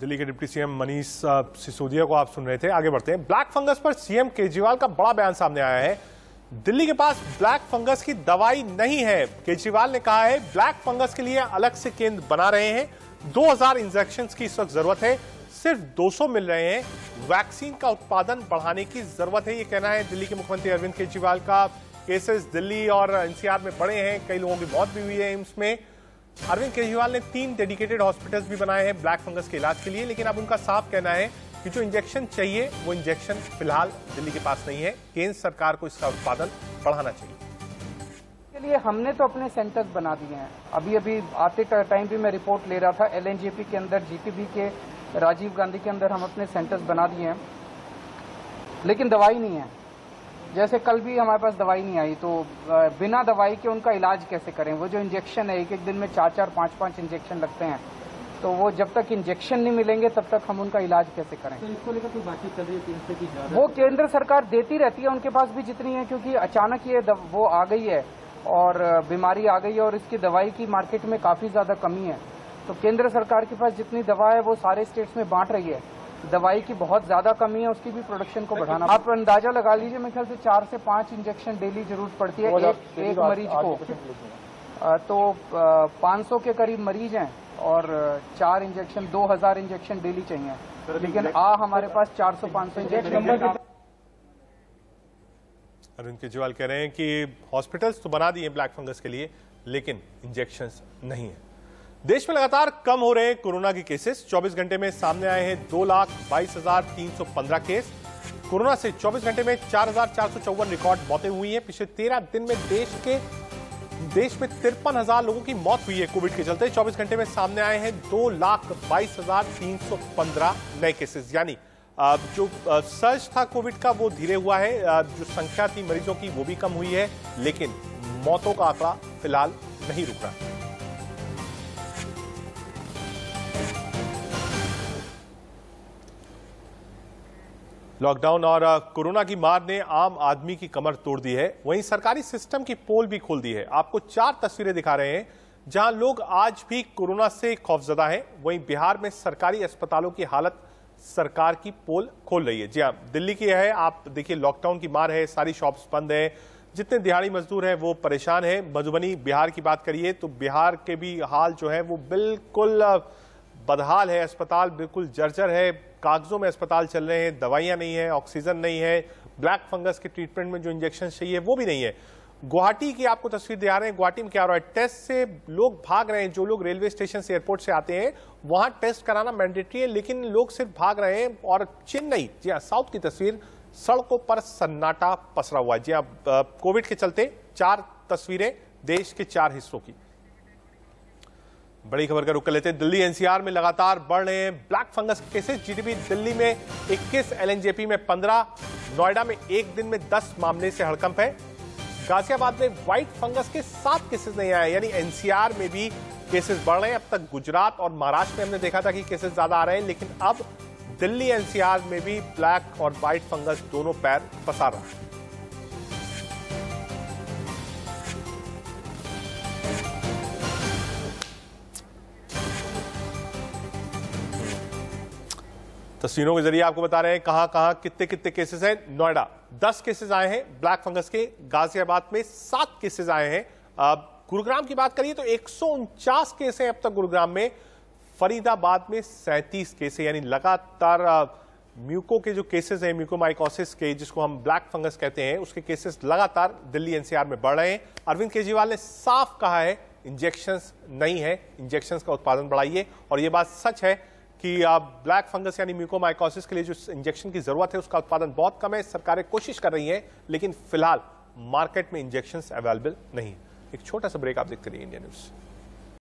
दिल्ली के deputy CM Manish Sisodia को आप सुन रहे थे। आगे बढ़ते हैं। ब्लैक फंगस पर सीएम केजरीवाल का बड़ा बयान सामने आया है। दिल्ली के पास ब्लैक फंगस की दवाई नहीं है। केजरीवाल ने कहा है, ब्लैक फंगस के लिए अलग से केंद्र बना रहे हैं। 2000 इंजेक्शन की इस वक्त ज़रूरत है। सिर्फ़ 200 मिल रहे हैं। वैक्सीन का उत्पादन बढ़ाने की ज़रूरत है, ये कहना है दिल्ली के मुख्यमंत्री अरविंद केजरीवाल का। केसेस दिल्ली और एनसीआर में बढ़े हैं। कई लोगों की मौत भी हुई है एम्स में। अरविंद केजरीवाल ने तीन डेडिकेटेड हॉस्पिटल्स भी बनाए हैं ब्लैक फंगस के इलाज के लिए, लेकिन अब उनका साफ़ कहना है कि जो इंजेक्शन चाहिए, वो इंजेक्शन फ़िलहाल दिल्ली के पास नहीं है। केंद्र सरकार को इसका उत्पादन बढ़ाना चाहिए। लिए हमने तो अपने सेंटर्स बना दिए हैं। अभी अभी आते टाइम भी मैं रिपोर्ट ले रहा था, एल के अंदर जीपीबी के, राजीव गांधी के अंदर हम अपने सेंटर्स बना दिए हैं। लेकिन दवाई नहीं है। जैसे कल भी हमारे पास दवाई नहीं आई तो बिना दवाई के उनका इलाज कैसे करें? वो जो इंजेक्शन है एक एक दिन में चार चार पाँच पाँच इंजेक्शन लगते हैं। तो वो जब तक इंजेक्शन नहीं मिलेंगे तब तक हम उनका इलाज कैसे करें? तो इसको लेकर कोई बातचीत चल रही है केंद्र से वो केंद्र सरकार देती रहती है उनके पास भी जितनी है क्योंकि अचानक ये वो आ गई है और बीमारी आ गई है और इसकी दवाई की मार्केट में काफ़ी ज़्यादा कमी है। तो केंद्र सरकार के पास जितनी दवा है वो सारे स्टेट्स में बांट रही है। दवाई की बहुत ज़्यादा कमी है उसकी भी प्रोडक्शन को बढ़ाना आप अंदाज़ा लगा लीजिए मेरे ख्याल से चार से पाँच इंजेक्शन डेली ज़रूरत पड़ती है। एक, एक मरीज़ को। तो पाँच सौ के करीब मरीज़ हैं और चार इंजेक्शन दो हज़ार इंजेक्शन डेली चाहिए। लेकिन आ हमारे पास चार सौ 400-500 इंजेक्शन अरविंद केजरीवाल कह रहे हैं कि हॉस्पिटल्स तो बना दिए ब्लैक फंगस के लिए लेकिन इंजेक्शंस नहीं है। देश में लगातार कम हो रहे कोरोना के केसेस। 24 घंटे में सामने आए हैं दो लाख बाईस हज़ार तीन सौ पंद्रह केस। कोरोना से 24 घंटे में चार हज़ार चार सौ चौवन रिकॉर्ड मौतें हुई हैं। पिछले तेरह दिन में देश के, देश में तिरपन हज़ार लोगों की मौत हुई है कोविड के चलते। 24 घंटे में सामने आए हैं दो लाख बाईस हज़ार तीन सौ पंद्रह नए केसेस। यानी जो सर्ज था कोविड का, वो धीरे हुआ है। जो संख्या थी मरीजों की, वो भी कम हुई है। लेकिन मौतों का आंकड़ा फ़िलहाल नहीं रुक रहा। लॉकडाउन और कोरोना की मार ने आम आदमी की कमर तोड़ दी है। वहीं सरकारी सिस्टम की पोल भी खोल दी है। आपको चार तस्वीरें दिखा रहे हैं, जहाँ लोग आज भी कोरोना से खौफजदा हैं। वहीं बिहार में सरकारी अस्पतालों की हालत सरकार की पोल खोल रही है। जी हाँ दिल्ली की है। आप देखिए, लॉकडाउन की मार है, सारी शॉप्स बंद है। जितने दिहाड़ी मजदूर हैं, वो परेशान हैं। मधुबनी, बिहार की बात करिए तो बिहार के भी हाल जो है, वो बिल्कुल बदहाल है। अस्पताल बिल्कुल जर्जर है। कागजों में अस्पताल चल रहे हैं, दवाइयाँ नहीं है, ऑक्सीजन नहीं है, ब्लैक फंगस के ट्रीटमेंट में जो इंजेक्शन चाहिए, वो भी नहीं है। गुवाहाटी की आपको तस्वीर दिखा रहे हैं, गुवाहाटी में क्या हो रहा है? टेस्ट से लोग भाग रहे हैं, जो लोग रेलवे स्टेशन से एयरपोर्ट से आते हैं, वहाँ टेस्ट कराना मैंडेटरी है, लेकिन लोग सिर्फ़ भाग रहे हैं और चेन्नई, जी हाँ साउथ की तस्वीर, सड़कों पर सन्नाटा पसरा हुआ है। जी हाँ कोविड के चलते चार तस्वीरें देश के चार हिस्सों की। बड़ी खबर का रुख कर लेते हैं। दिल्ली एनसीआर में लगातार बढ़ रहे हैं black fungus cases. GDP Delhi में 21 एलएनजेपी में 15 नोएडा में एक दिन में 10 मामले से हड़कंप है। गाजियाबाद में व्हाइट फंगस के सात केसेस नहीं आए, यानी एनसीआर में भी केसेस बढ़ रहे हैं। अब तक गुजरात और महाराष्ट्र में हमने देखा था कि केसेस ज़्यादा आ रहे हैं, लेकिन अब दिल्ली एनसीआर में भी ब्लैक और व्हाइट फंगस दोनों पैर पसार रहा है। तस्वीरों के ज़रिए आपको बता रहे हैं कहाँ कहाँ कितने कितने केसेस हैं। नोएडा, दस केसेस आए हैं। ब्लैक फंगस के गाजियाबाद में सात केसेस आए हैं। अब गुरुग्राम की बात करिए तो एक सौ उनचास केस हैं अब तक गुरुग्राम में। फरीदाबाद में सैंतीस केस यानी लगातार म्यूको के जो केसेस हैं, म्यूकोमाइकोसिस के, जिसको हम ब्लैक फंगस कहते हैं, उसके केसेस लगातार दिल्ली एनसीआर में बढ़ रहे हैं। अरविंद केजरीवाल ने साफ़ कहा है इंजेक्शंस नहीं है इंजेक्शंस का उत्पादन बढ़ाइए। और ये बात सच है कि आप ब्लैक फंगस यानी म्यूकोमाइकोसिस के लिए जो इंजेक्शन की ज़रूरत है, उसका उत्पादन बहुत कम है, सरकारें कोशिश कर रही हैं, लेकिन फ़िलहाल मार्केट में इंजेक्शन अवेलेबल नहीं है। एक छोटा सा ब्रेक आप देखते रहिए इंडिया न्यूज़।